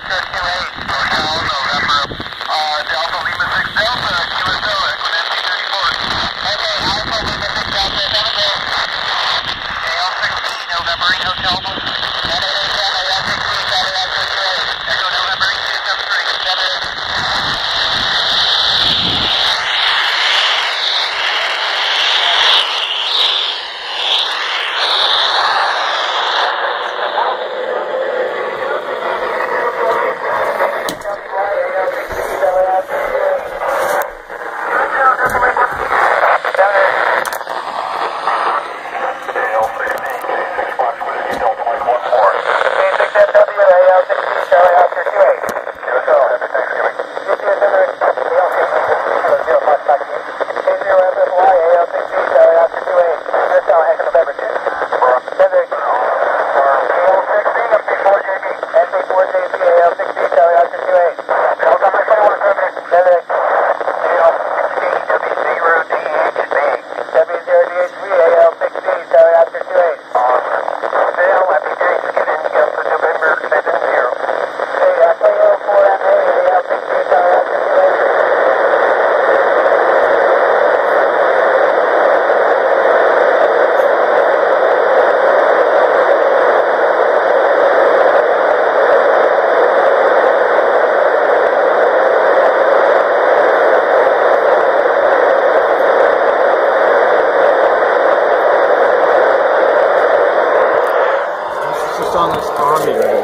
that, Chapter 2-8. Army